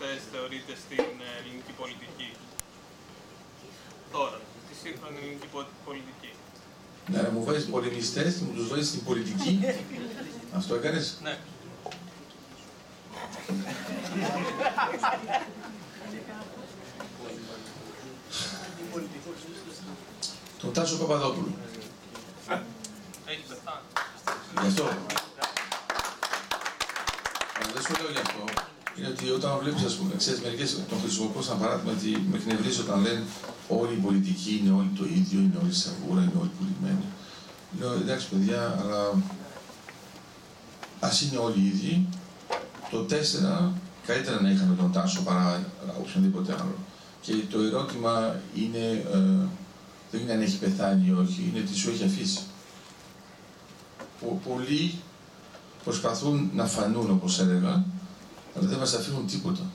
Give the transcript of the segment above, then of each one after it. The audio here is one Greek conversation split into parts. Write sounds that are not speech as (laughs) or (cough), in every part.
πολεμιστές θεωρείτε στην ε, ελληνική πολιτική. Τώρα, στη σύγχρονη ελληνική πολιτική. Ναι, να μου βάζεις πολεμιστές και μου τους βάζεις στην πολιτική. (laughs) Αυτό έκανες; Ναι. Τον Τάσο Παπαδόπουλο. Έχει πεθάνει. Γι' αυτό. Αλλά δεν σου λέω γι' αυτό. Είναι ότι όταν βλέπεις, ας πούμε, ξέρεις, μερικές τον χρησιμοποιώ σαν παράδειγμα ότι με εκνευρίζει όταν λένε Όλη η πολιτική είναι όλοι το ίδιο, είναι όλοι σαβούρα, είναι όλοι πουλημένοι. Λέω εντάξει παιδιά, αλλά ας είναι όλοι οι ίδιοι, το 4 καλύτερα να είχαμε τον Τάσο παρά οποιονδήποτε άλλο. Και το ερώτημα είναι, ε, δεν είναι αν έχει πεθάνει ή όχι, είναι τι σου έχει αφήσει. Πο, πολλοί προσπαθούν να φανούν όπως έλεγα, αλλά δεν μας αφήνουν τίποτα.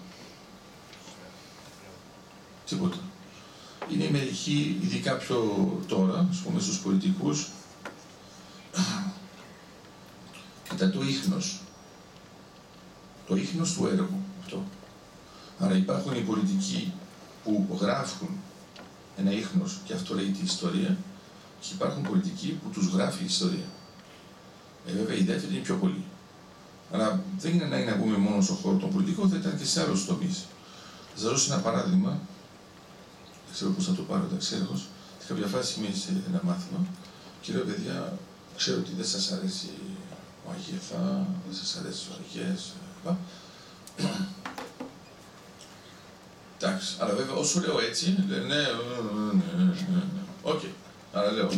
Τίποτα. Είναι μερικοί, ειδικά πιο τώρα, ας πούμε στους πολιτικούς, κατά το ίχνος. Το ίχνος του έργου αυτό. Άρα υπάρχουν οι πολιτικοί που γράφουν ένα ίχνος και αυτό λέει τη ιστορία και υπάρχουν πολιτικοί που τους γράφει η ιστορία. Ε, βέβαια η δεύτερη είναι πιο πολύ. Αλλά δεν είναι ανάγκη να πούμε μόνος στον χώρος των πολιτικών, θα ήταν και σε άλλους τομείς. Θα σας δώσω ένα παράδειγμα. Δεν ξέρω πώς θα το πάρω, τα ξέρω. Σε κάποια φάση είμαι σε ένα μάθημα και λέω, παιδιά, ξέρω ότι δεν σας αρέσει ο Αγιεφά, δεν σας αρέσει ο Αγιές. (clears throat) Εντάξει, αλλά βέβαια όσο λέω έτσι, λένε ναι, ναι, ναι, ναι. Οκ, άρα λέω,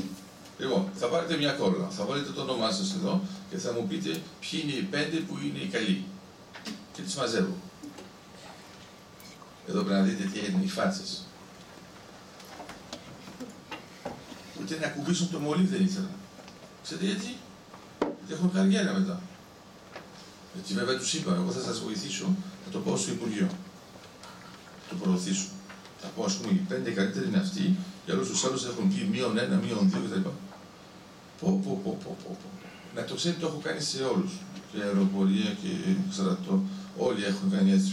Λοιπόν, θα πάρετε μια κόλλα, θα βάλετε το όνομά σας εδώ και θα μου πείτε ποιοι είναι οι πέντε που είναι οι καλοί. Και τις μαζεύω. Εδώ πρέπει να δείτε τι είναι οι φάτσε. Ούτε να κουμπίσουν το μολύβι δεν ήθελα. Ξέρετε γιατί; Γιατί έχουν καριέρα μετά. Γιατί βέβαια τους είπα, εγώ θα σας βοηθήσω, θα το πω στο Υπουργείο. Το προωθήσω. Θα πω, ας πούμε, οι πέντε καλύτεροι είναι αυτοί, και όλους τους άλλους έχουν πει μείον ένα, μείον δύο κτλ. Πω, πω, πω, πω, πω, πω. Να το ξέρετε, το έχω κάνει σε όλους. Και αεροπορία και στρατό. Όλοι έχουν κάνει έτσι.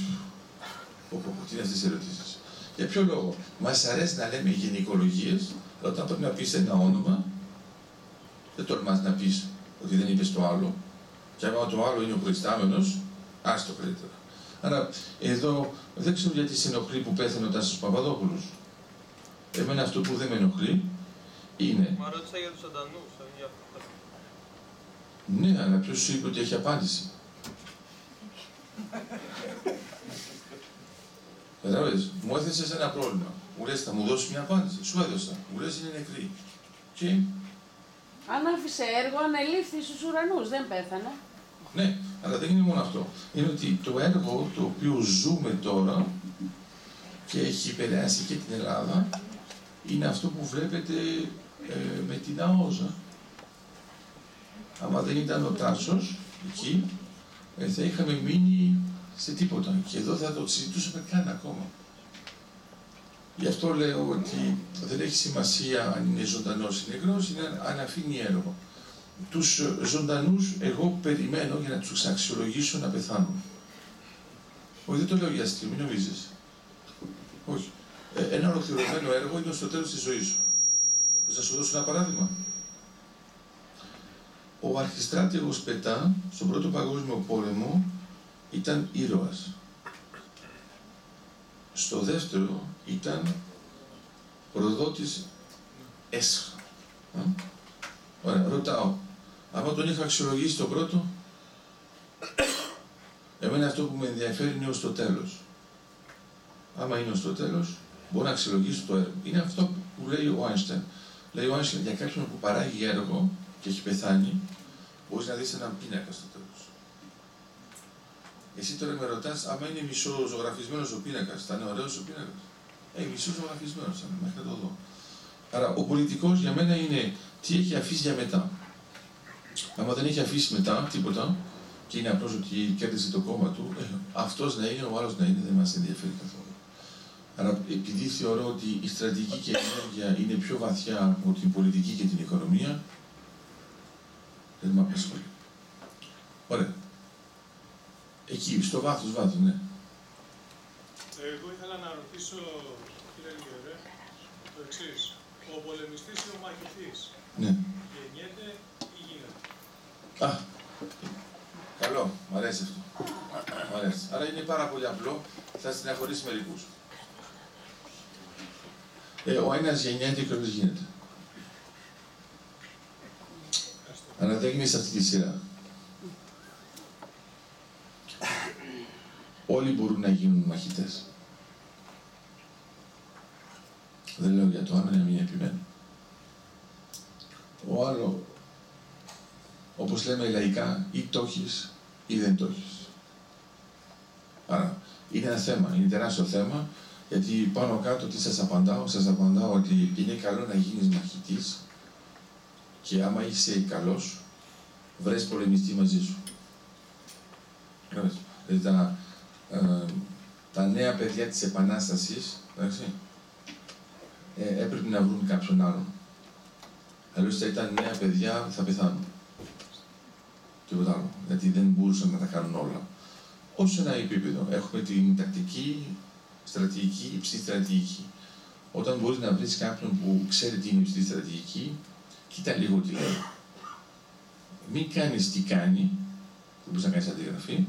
Πω, πω, πω, τι είναι αυτές οι ερωτήσεις. Για ποιο λόγο; Μας αρέσει να λέμε γενικολογίε, αλλά όταν πρέπει να πεις ένα όνομα, δεν τολμάς να πεις ότι δεν είπες το άλλο. Και άμα το άλλο είναι ο προϊστάμενος, άστο καλύτερα. Άρα εδώ δεν ξέρω γιατί σε ενοχλεί που πέθανε ο Τάσος Παπαδόπουλος. Εμένα αυτό που δεν με ενοχλεί είναι... Μα ρώτησα για τους αντανούς. Ναι, αλλά ποιος σου είπε ότι έχει απάντηση; Κατάλαβες, μου έθεσες ένα πρόβλημα. Μου λες θα μου δώσεις μια απάντηση. Σου έδωσα. Μου λες είναι νεκρή. Και... Αν άφησε έργο, ανελήφθη στους ουρανούς, δεν πέθανε. Ναι, αλλά δεν είναι μόνο αυτό. Είναι ότι το έργο το οποίο ζούμε τώρα και έχει επηρεάσει και την Ελλάδα είναι αυτό που βλέπετε ε, με την ΑΟΖΑ. Άμα δεν ήταν ο Τάσος εκεί, ε, θα είχαμε μείνει σε τίποτα. Και εδώ θα το συζητούσαμε καν ακόμα. Γι' αυτό λέω ότι δεν έχει σημασία αν είναι ζωντανός ή νεκρός, είναι αν αφήνει έργο τους ζωντανούς εγώ περιμένω για να τους αξιολογήσω να πεθάνουν. Όχι, δεν το λέω για αστείο, μην νομίζεις. Όχι. Ε, ένα ολοκληρωμένο έργο είναι στο τέλος της ζωής σου. Θα σου δώσω ένα παράδειγμα. Ο αρχιστράτηγος Πετά, στον Πρώτο Παγκόσμιο Πόλεμο, ήταν ήρωας. Στο δεύτερο ήταν προδότης έσχα. Ωραία, ρωτάω, άμα τον είχα αξιολογήσει το πρώτο, εμένα αυτό που με ενδιαφέρει είναι ως το τέλος. Άμα είναι ως το τέλος, μπορώ να αξιολογήσω το έργο. Είναι αυτό που λέει ο Άινστεν. Λέει ο Άινστεν για κάποιον που παράγει έργο και έχει πεθάνει, μπορείς να δεις έναν πίνακα στο τέλος. Εσύ τώρα με ρωτάς, άμα είναι μισό ζωγραφισμένο ο πίνακας, θα είναι ωραίος ο πίνακας; Ε, μισό ζωγραφισμένο θα είναι, μέχρι να το δω. Άρα ο πολιτικός για μένα είναι τι έχει αφήσει για μετά. Άμα δεν έχει αφήσει μετά τίποτα και είναι απλώς ότι κέρδισε το κόμμα του, ε, αυτός να είναι, ο άλλος να είναι, δεν μας ενδιαφέρει καθόλου. Άρα, επειδή θεωρώ ότι η στρατηγική και η ενέργεια είναι πιο βαθιά από την πολιτική και την οικονομία, δεν με απασχολεί. Ωραία. Εκεί, στο βάθος, βάθος, ναι. Εγώ ήθελα να ρωτήσω, κύριε Λιωρέ, το εξής. Ο πολεμιστής ή ο μαχητής; Ναι. γεννιέται ή γίνεται; Α, καλό, μου αρέσει αυτό. Μ' αρέσει. Άρα είναι πάρα πολύ απλό, θα στεναχωρήσει μερικούς. Ε, ο ένας γεννιέται και ο άλλος γίνεται. Αλλά δεν είναι σε αυτή τη σειρά. Όλοι μπορούν να γίνουν μαχητές. Δεν λέω για το άμα να μην επιμένω. Ο άλλο, όπως λέμε λαϊκά, ή το έχεις ή δεν το έχεις. Άρα, είναι ένα θέμα, είναι τεράστιο θέμα, γιατί πάνω κάτω τι σας απαντάω, σας απαντάω ότι είναι καλό να γίνεις μαχητής και άμα είσαι καλός, βρες πολεμιστή μαζί σου. Καταλάβες. Δηλαδή τα, ε, τα νέα παιδιά της Επανάστασης, εντάξει, ε, έπρεπε να βρουν κάποιον άλλον. Αλλιώς θα ήταν νέα παιδιά, θα πεθάνουν. Τίποτα άλλο. Γιατί δεν μπορούσαν να τα κάνουν όλα. Όσο ένα επίπεδο. Έχουμε την τακτική, στρατηγική, υψηλή στρατηγική. Όταν μπορείς να βρεις κάποιον που ξέρει τι είναι υψηλή στρατηγική, κοίτα λίγο τι λέει. Μην κάνεις τι κάνει, δεν μπορείς να κάνεις αντιγραφή,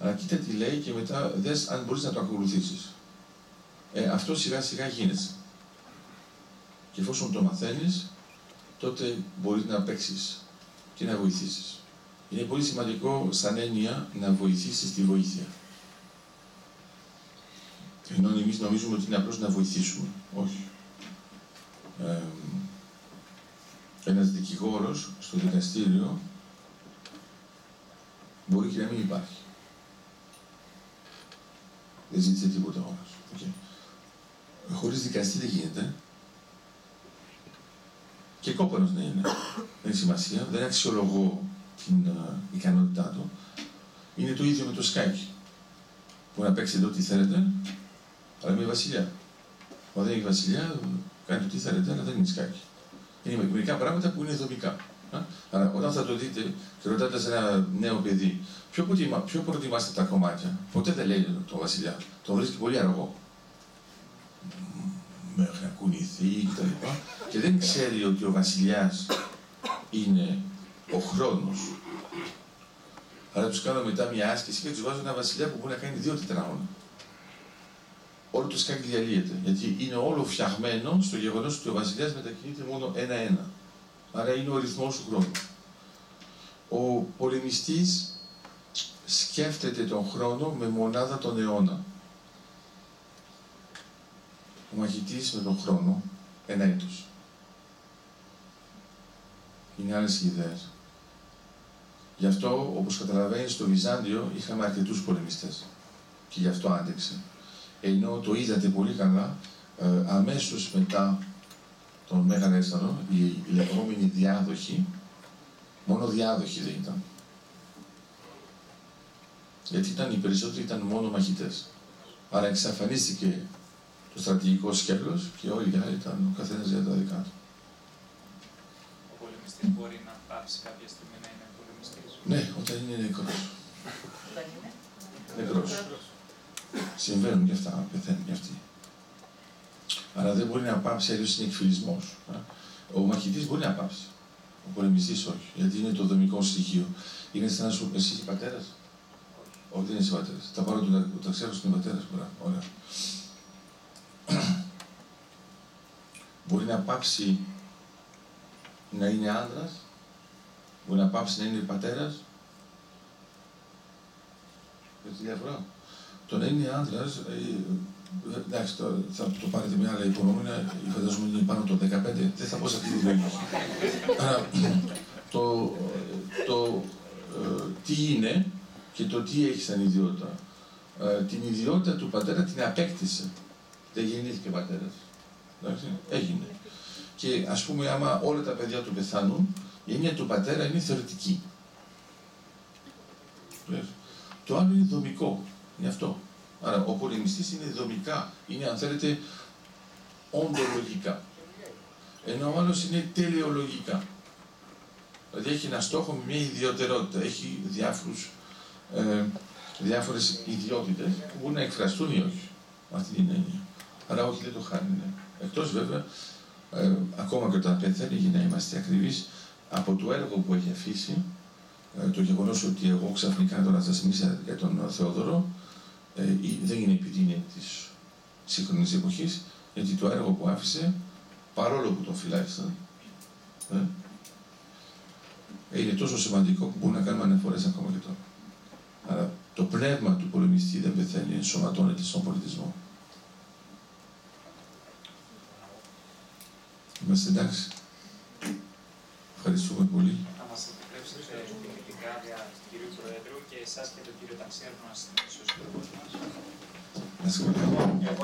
αλλά κοίτα τι λέει και μετά δες αν μπορείς να το ακολουθήσεις. Ε, αυτό σιγά σιγά γίνεται. Και εφόσον το μαθαίνεις, τότε μπορείς να παίξεις και να βοηθήσεις. Είναι πολύ σημαντικό σαν έννοια να βοηθήσεις τη βοήθεια. Ενώ εμείς νομίζουμε ότι είναι απλώς να βοηθήσουμε. Όχι. Ε, ένας δικηγόρος στο δικαστήριο μπορεί και να μην υπάρχει. Δεν ζήτησε τίποτα όμως. Okay. Χωρίς δικαστή δεν γίνεται. Και κόπανος να είναι. Δεν έχει σημασία. Δεν αξιολογώ την uh, ικανότητά του. Είναι το ίδιο με το σκάκι. Μπορεί να παίξει εδώ τι θέλετε, αλλά με βασιλιά. Όταν έχει βασιλιά, κάνει το τι θέλετε, αλλά δεν είναι σκάκι. Είναι μερικά πράγματα που είναι δομικά. Αλλά όταν θα το δείτε και ρωτάτε σε ένα νέο παιδί, ποιο, προτιμά, ποιο προτιμάστε τα κομμάτια, ποτέ δεν λέει το βασιλιά. Το βρίσκει πολύ αργό. Μέχρι να κουνηθεί κτλ. Και δεν ξέρει ότι ο βασιλιάς είναι ο χρόνος. Άρα τους κάνω μετά μια άσκηση και τους βάζω ένα βασιλιά που μπορεί να κάνει δύο τετράγωνα. Όλο το σκάκι διαλύεται. Γιατί είναι όλο φτιαγμένο στο γεγονός ότι ο βασιλιάς μετακινείται μόνο ένα-ένα. Άρα είναι ο ρυθμός του χρόνου. Ο πολεμιστής σκέφτεται τον χρόνο με μονάδα τον αιώνα. Ο μαχητής με τον χρόνο ένα έτος. Είναι άλλες ιδέες. Γι' αυτό, όπως καταλαβαίνεις, στο Βυζάντιο είχαμε αρκετούς πολεμιστές. Και γι' αυτό άντεξε. Ενώ το είδατε πολύ καλά, ε, αμέσως μετά τον Μέγα Έσταρο, οι λεγόμενοι διάδοχοι, μόνο διάδοχοι δεν ήταν. Γιατί ήταν οι περισσότεροι ήταν μόνο μαχητές. Άρα εξαφανίστηκε το στρατηγικό σκέλος και όλοι οι άλλοι ήταν ο καθένας για τα δικά του. Ο πολεμιστής μπορεί να πάψει κάποια στιγμή να είναι πολεμιστής; Ναι, όταν είναι νεκρός. Όταν είναι. Νεκρός. Συμβαίνουν και αυτά, πεθαίνουν και αυτοί. Αλλά δεν μπορεί να πάψει, αλλιώς είναι εκφυλισμός. Ο μαχητής μπορεί να πάψει. Ο πολεμιστής όχι. Γιατί είναι το δομικό στοιχείο. Είναι σαν να σου πει εσύ πατέρας. Όχι, δεν είσαι πατέρας. Τα πάρω του τα ξέρω στην πατέρας. Ωραία. μπορεί να πάψει να είναι άντρα, μπορεί να πάψει να είναι πατέρας. Έχει διαφορά. Το να είναι άντρα, εντάξει, το, θα το πάρετε μια άλλη υπονόμηνα, φανταζομαι είναι πάνω το 15, δεν θα πω σε αυτή τη λογική. Άρα, το, το ε, τι είναι και το τι έχει σαν ιδιότητα. Ε, την ιδιότητα του πατέρα την απέκτησε. Δεν γεννήθηκε πατέρας. Εντάξει, έγινε. Και ας πούμε, άμα όλα τα παιδιά του πεθάνουν, η έννοια του πατέρα είναι θεωρητική. Το άλλο είναι δομικό. Είναι αυτό. Άρα ο πολεμιστής είναι δομικά, είναι αν θέλετε οντολογικά. Ενώ ο άλλος είναι τελεολογικά. Δηλαδή έχει ένα στόχο με μια ιδιωτερότητα, έχει διάφορους, ε, διάφορες ιδιότητες που μπορούν να εκφραστούν ή όχι. με αυτή την έννοια. Αλλά όχι δεν το χάνει. Ναι. Εκτός βέβαια, ε, ακόμα και όταν πεθαίνει, για να είμαστε ακριβείς, από το έργο που έχει αφήσει, ε, το γεγονός ότι εγώ ξαφνικά τώρα σα μίλησα για τον Θεόδωρο, ε, δεν είναι επειδή είναι της σύγχρονης εποχής, γιατί το έργο που άφησε, παρόλο που τον φυλάξαν, ε, είναι τόσο σημαντικό που μπορούμε να κάνουμε αναφορές ακόμα και τώρα. Αλλά το πνεύμα του πολεμιστή δεν πεθαίνει, ενσωματώνεται στον πολιτισμό. Είμαστε εντάξει. Ευχαριστούμε πολύ. Να μας επιτρέψετε την επικράτεια του κυρίου Προέδρου και εσάς και τον κύριο Ταξέρνο να συνεχίσετε στους μας. Να σε καλά. Εγώ